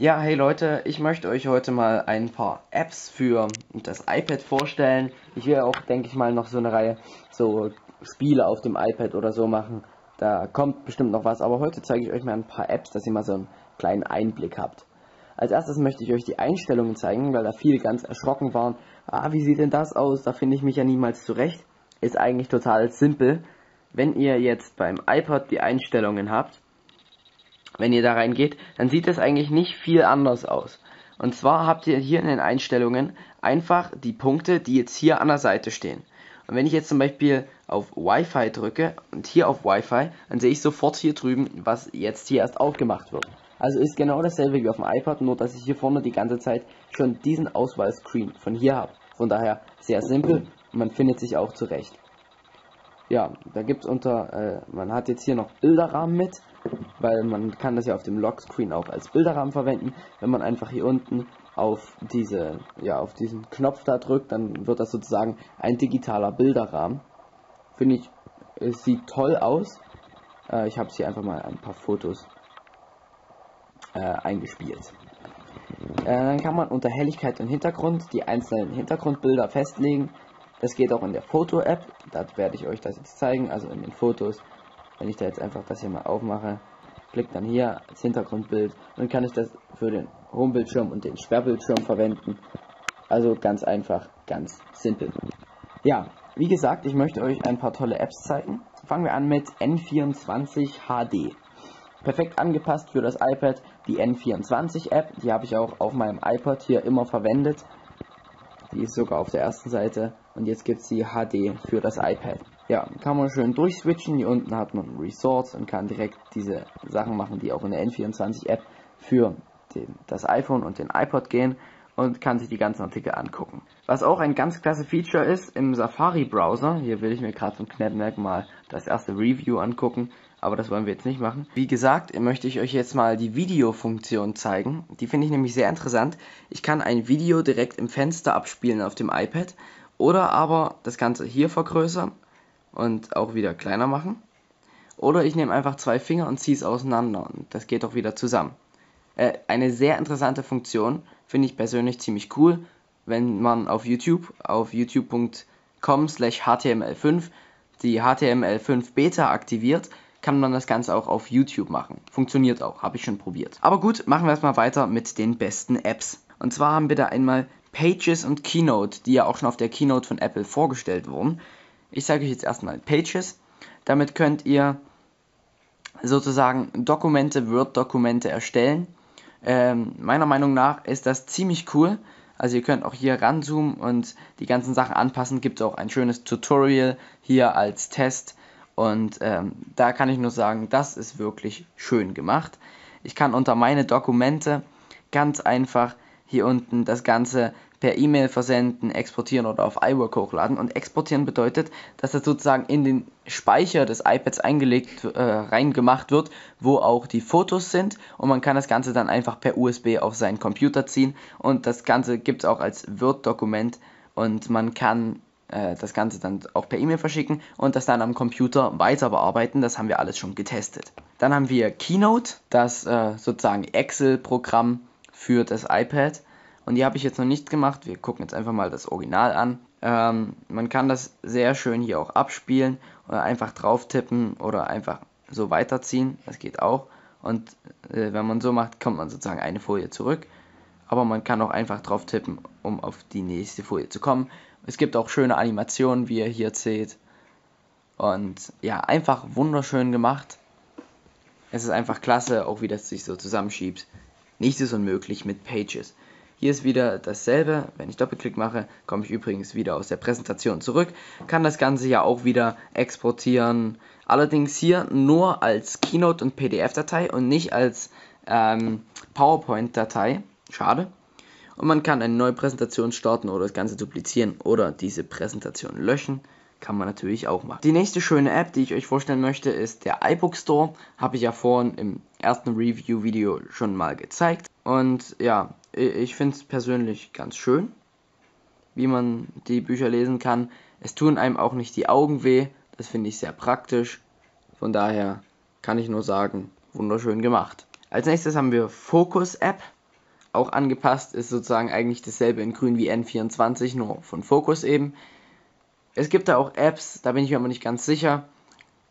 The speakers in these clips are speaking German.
Ja, hey Leute, ich möchte euch heute mal ein paar Apps für das iPad vorstellen. Ich will auch, denke ich mal, noch so eine Reihe so Spiele auf dem iPad oder so machen. Da kommt bestimmt noch was, aber heute zeige ich euch mal ein paar Apps, dass ihr mal so einen kleinen Einblick habt. Als erstes möchte ich euch die Einstellungen zeigen, weil da viele ganz erschrocken waren. Ah, wie sieht denn das aus? Da finde ich mich ja niemals zurecht. Ist eigentlich total simpel. Wenn ihr jetzt beim iPod die Einstellungen habt, wenn ihr da reingeht, dann sieht es eigentlich nicht viel anders aus. Und zwar habt ihr hier in den Einstellungen einfach die Punkte, die jetzt hier an der Seite stehen. Und wenn ich jetzt zum Beispiel auf Wi-Fi drücke und hier auf Wi-Fi, dann sehe ich sofort hier drüben, was jetzt hier erst aufgemacht wird. Also ist genau dasselbe wie auf dem iPad, nur dass ich hier vorne die ganze Zeit schon diesen Auswahlscreen von hier habe. Von daher sehr simpel und man findet sich auch zurecht. Ja, da gibt es unter, äh, man hat jetzt hier noch Bilderrahmen mit weil man kann das ja auf dem Lockscreen auch als Bilderrahmen verwenden. Wenn man einfach hier unten auf diese, ja, auf diesen Knopf da drückt, dann wird das sozusagen ein digitaler Bilderrahmen. Finde ich, es sieht toll aus. Äh, ich habe hier einfach mal ein paar Fotos äh, eingespielt. Äh, dann kann man unter Helligkeit und Hintergrund die einzelnen Hintergrundbilder festlegen. Das geht auch in der Foto-App. Da werde ich euch das jetzt zeigen. Also in den Fotos wenn ich da jetzt einfach das hier mal aufmache, klickt dann hier als Hintergrundbild, dann kann ich das für den Homebildschirm und den Sperrbildschirm verwenden. Also ganz einfach, ganz simpel. Ja, wie gesagt, ich möchte euch ein paar tolle Apps zeigen. Fangen wir an mit N24 HD. Perfekt angepasst für das iPad, die N24 App, die habe ich auch auf meinem iPod hier immer verwendet. Die ist sogar auf der ersten Seite und jetzt gibt es die HD für das iPad. Ja, kann man schön durchswitchen. Hier unten hat man Resorts und kann direkt diese Sachen machen, die auch in der N24 App für den, das iPhone und den iPod gehen und kann sich die ganzen Artikel angucken. Was auch ein ganz klasse Feature ist im Safari Browser, hier will ich mir gerade von Knapmerk mal das erste Review angucken, aber das wollen wir jetzt nicht machen. Wie gesagt, möchte ich euch jetzt mal die Videofunktion zeigen. Die finde ich nämlich sehr interessant. Ich kann ein Video direkt im Fenster abspielen auf dem iPad oder aber das Ganze hier vergrößern und auch wieder kleiner machen. Oder ich nehme einfach zwei Finger und ziehe es auseinander und das geht auch wieder zusammen. Äh, eine sehr interessante Funktion, finde ich persönlich ziemlich cool, wenn man auf YouTube, auf youtube.com slash html5 die HTML5 Beta aktiviert, kann man das Ganze auch auf YouTube machen. Funktioniert auch, habe ich schon probiert. Aber gut, machen wir erstmal weiter mit den besten Apps. Und zwar haben wir da einmal Pages und Keynote, die ja auch schon auf der Keynote von Apple vorgestellt wurden. Ich sage euch jetzt erstmal Pages. Damit könnt ihr sozusagen Dokumente, Word-Dokumente erstellen. Ähm, meiner Meinung nach ist das ziemlich cool. Also ihr könnt auch hier ranzoomen und die ganzen Sachen anpassen. Gibt auch ein schönes Tutorial hier als Test. Und ähm, da kann ich nur sagen, das ist wirklich schön gemacht. Ich kann unter meine Dokumente ganz einfach hier unten das Ganze per E-Mail versenden, exportieren oder auf iWork hochladen. Und exportieren bedeutet, dass das sozusagen in den Speicher des iPads eingelegt, äh, reingemacht wird, wo auch die Fotos sind. Und man kann das Ganze dann einfach per USB auf seinen Computer ziehen. Und das Ganze gibt es auch als Word-Dokument. Und man kann äh, das Ganze dann auch per E-Mail verschicken und das dann am Computer weiter bearbeiten. Das haben wir alles schon getestet. Dann haben wir Keynote, das äh, sozusagen Excel-Programm für das iPad. Und die habe ich jetzt noch nicht gemacht. Wir gucken jetzt einfach mal das Original an. Ähm, man kann das sehr schön hier auch abspielen oder einfach drauf tippen oder einfach so weiterziehen. Das geht auch. Und äh, wenn man so macht, kommt man sozusagen eine Folie zurück. Aber man kann auch einfach drauf tippen, um auf die nächste Folie zu kommen. Es gibt auch schöne Animationen, wie ihr hier seht. Und ja, einfach wunderschön gemacht. Es ist einfach klasse, auch wie das sich so zusammenschiebt. Nichts ist unmöglich mit Pages. Hier ist wieder dasselbe. Wenn ich Doppelklick mache, komme ich übrigens wieder aus der Präsentation zurück. Kann das Ganze ja auch wieder exportieren. Allerdings hier nur als Keynote und PDF-Datei und nicht als ähm, PowerPoint-Datei. Schade. Und man kann eine neue Präsentation starten oder das Ganze duplizieren oder diese Präsentation löschen kann man natürlich auch machen. Die nächste schöne App, die ich euch vorstellen möchte, ist der iBook Store. Habe ich ja vorhin im ersten Review-Video schon mal gezeigt. Und ja, ich finde es persönlich ganz schön, wie man die Bücher lesen kann. Es tun einem auch nicht die Augen weh. Das finde ich sehr praktisch. Von daher kann ich nur sagen, wunderschön gemacht. Als nächstes haben wir Focus App. auch angepasst, ist sozusagen eigentlich dasselbe in grün wie N24, nur von Fokus eben. Es gibt da auch Apps, da bin ich mir aber nicht ganz sicher.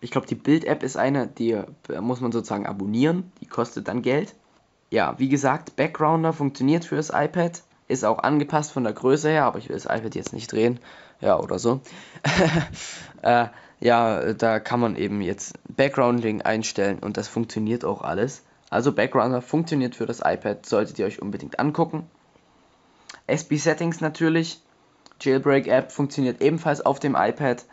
Ich glaube, die Bild-App ist eine, die äh, muss man sozusagen abonnieren, die kostet dann Geld. Ja, wie gesagt, Backgrounder funktioniert für das iPad, ist auch angepasst von der Größe her, aber ich will das iPad jetzt nicht drehen, ja, oder so. äh, ja, da kann man eben jetzt Backgrounding einstellen und das funktioniert auch alles. Also Backgrounder funktioniert für das iPad, solltet ihr euch unbedingt angucken. SB Settings natürlich, Jailbreak App funktioniert ebenfalls auf dem iPad.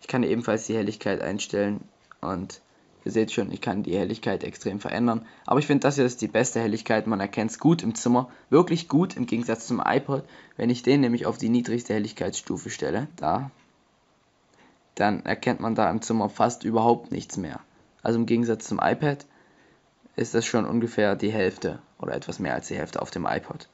Ich kann ebenfalls die Helligkeit einstellen und ihr seht schon, ich kann die Helligkeit extrem verändern. Aber ich finde, das hier ist die beste Helligkeit. Man erkennt es gut im Zimmer. Wirklich gut im Gegensatz zum iPod. Wenn ich den nämlich auf die niedrigste Helligkeitsstufe stelle, da, dann erkennt man da im Zimmer fast überhaupt nichts mehr. Also im Gegensatz zum iPad ist das schon ungefähr die Hälfte oder etwas mehr als die Hälfte auf dem iPod.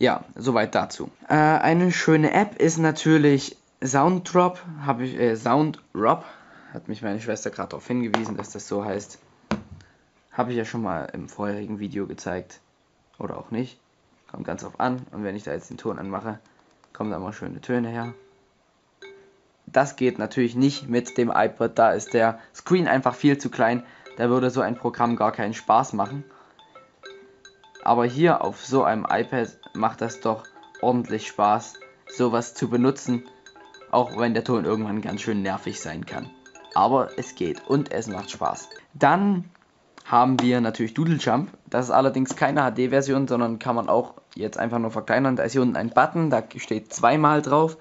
Ja, soweit dazu. Äh, eine schöne App ist natürlich Sounddrop, habe ich äh, Sounddrop, hat mich meine Schwester gerade darauf hingewiesen, dass das so heißt. Habe ich ja schon mal im vorherigen Video gezeigt oder auch nicht. Kommt ganz auf an und wenn ich da jetzt den Ton anmache, kommen da mal schöne Töne her. Das geht natürlich nicht mit dem iPod, da ist der Screen einfach viel zu klein da würde so ein Programm gar keinen Spaß machen. Aber hier auf so einem iPad macht das doch ordentlich Spaß, sowas zu benutzen, auch wenn der Ton irgendwann ganz schön nervig sein kann. Aber es geht und es macht Spaß. Dann haben wir natürlich Doodle Jump. Das ist allerdings keine HD-Version, sondern kann man auch jetzt einfach nur verkleinern. Da ist hier unten ein Button, da steht zweimal drauf.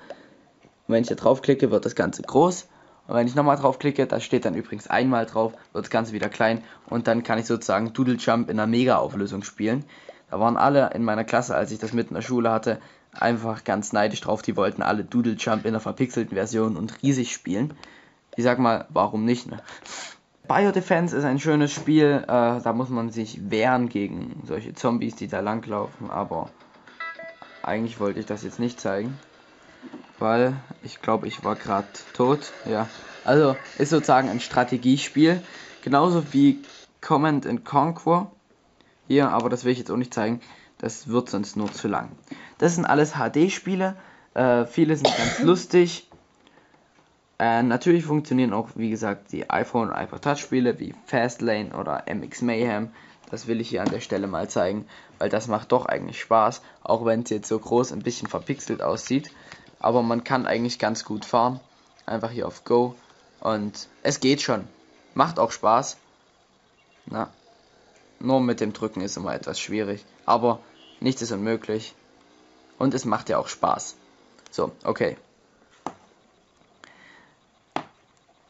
Und wenn ich da draufklicke, wird das Ganze groß. Und wenn ich nochmal draufklicke, da steht dann übrigens einmal drauf, wird das Ganze wieder klein und dann kann ich sozusagen Doodle Jump in einer Mega-Auflösung spielen. Da waren alle in meiner Klasse, als ich das mit in der Schule hatte, einfach ganz neidisch drauf. Die wollten alle Doodle Jump in der verpixelten Version und riesig spielen. Ich sag mal, warum nicht, ne? Biodefense ist ein schönes Spiel, äh, da muss man sich wehren gegen solche Zombies, die da langlaufen, aber eigentlich wollte ich das jetzt nicht zeigen weil ich glaube, ich war gerade tot. Ja, also ist sozusagen ein Strategiespiel, genauso wie Command and Conquer. Hier, aber das will ich jetzt auch nicht zeigen. Das wird sonst nur zu lang. Das sind alles HD-Spiele. Äh, viele sind ganz lustig. Äh, natürlich funktionieren auch, wie gesagt, die iPhone und iPod Touch Spiele wie Fastlane oder MX Mayhem. Das will ich hier an der Stelle mal zeigen, weil das macht doch eigentlich Spaß, auch wenn es jetzt so groß ein bisschen verpixelt aussieht aber man kann eigentlich ganz gut fahren. Einfach hier auf Go und es geht schon. Macht auch Spaß. Na, nur mit dem Drücken ist immer etwas schwierig, aber nichts ist unmöglich und es macht ja auch Spaß. So, okay.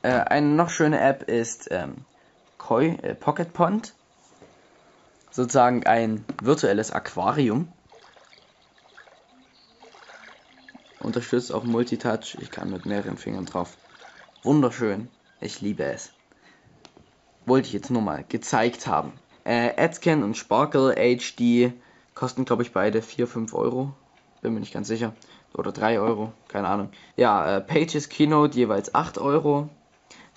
Äh, eine noch schöne App ist ähm, Koi, äh, Pocket Pond. Sozusagen ein virtuelles Aquarium. Unterstützt auch Multitouch. Ich kann mit mehreren Fingern drauf. Wunderschön. Ich liebe es. Wollte ich jetzt nur mal gezeigt haben. Äh, AdScan und Sparkle HD kosten, glaube ich, beide 4, 5 Euro. Bin mir nicht ganz sicher. Oder 3 Euro. Keine Ahnung. Ja, äh, Pages Keynote jeweils 8 Euro.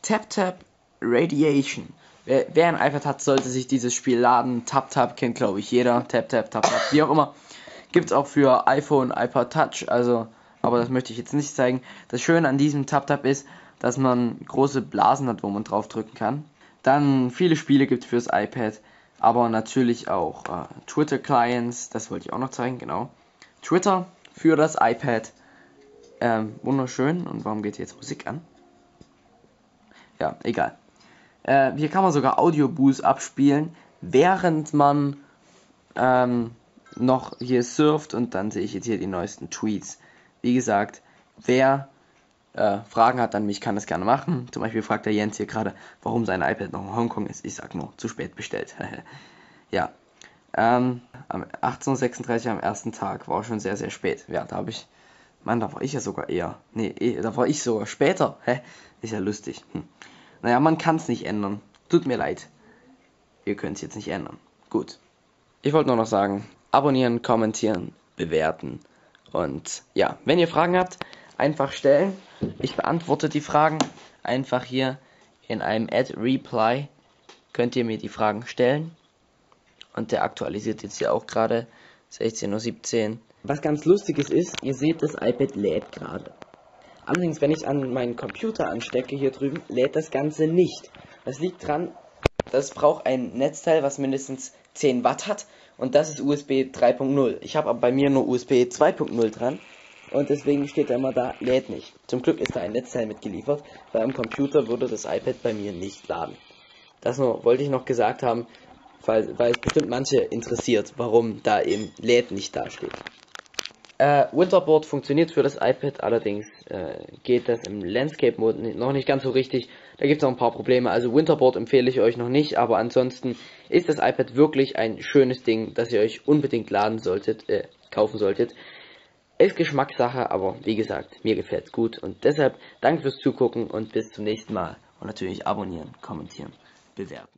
TapTap Radiation. Wer, wer ein iPad hat, sollte sich dieses Spiel laden. TapTap kennt, glaube ich, jeder. TapTap, TapTap, wie auch immer. Gibt es auch für iPhone, iPod Touch. Also aber das möchte ich jetzt nicht zeigen. Das Schöne an diesem TapTap ist, dass man große Blasen hat, wo man drauf drücken kann. Dann viele Spiele gibt es fürs iPad, aber natürlich auch äh, Twitter-Clients, das wollte ich auch noch zeigen, genau. Twitter für das iPad, ähm, wunderschön. Und warum geht jetzt Musik an? Ja, egal. Äh, hier kann man sogar Audio-Boost abspielen, während man ähm, noch hier surft und dann sehe ich jetzt hier die neuesten Tweets. Wie gesagt, wer äh, Fragen hat an mich, kann das gerne machen. Zum Beispiel fragt der Jens hier gerade, warum sein iPad noch in Hongkong ist. Ich sag nur, zu spät bestellt. ja. Ähm, am 18.36 am ersten Tag war schon sehr, sehr spät. Ja, da habe ich. Mann, da war ich ja sogar eher. Nee, eh, da war ich sogar später. Hä? Ist ja lustig. Hm. Naja, man kann es nicht ändern. Tut mir leid. Ihr könnt es jetzt nicht ändern. Gut. Ich wollte nur noch sagen, abonnieren, kommentieren, bewerten. Und ja, wenn ihr Fragen habt, einfach stellen. Ich beantworte die Fragen einfach hier in einem Add Reply. Könnt ihr mir die Fragen stellen. Und der aktualisiert jetzt hier auch gerade 16.17 Uhr. Was ganz lustiges ist, ihr seht, das iPad lädt gerade. Allerdings, wenn ich an meinen Computer anstecke hier drüben, lädt das Ganze nicht. Das liegt dran, das braucht ein Netzteil, was mindestens 10 Watt hat und das ist USB 3.0. Ich habe aber bei mir nur USB 2.0 dran und deswegen steht da immer da, lädt nicht. Zum Glück ist da ein Netzteil mitgeliefert, weil am Computer würde das iPad bei mir nicht laden. Das nur wollte ich noch gesagt haben, weil, weil es bestimmt manche interessiert, warum da eben lädt nicht dasteht. Äh, Winterboard funktioniert für das iPad, allerdings äh, geht das im Landscape-Mode noch nicht ganz so richtig. Da gibt es noch ein paar Probleme. Also Winterboard empfehle ich euch noch nicht, aber ansonsten ist das iPad wirklich ein schönes Ding, das ihr euch unbedingt laden solltet, äh, kaufen solltet. Ist Geschmackssache, aber wie gesagt, mir gefällt es gut und deshalb danke fürs Zugucken und bis zum nächsten Mal. Und natürlich abonnieren, kommentieren, bewerten.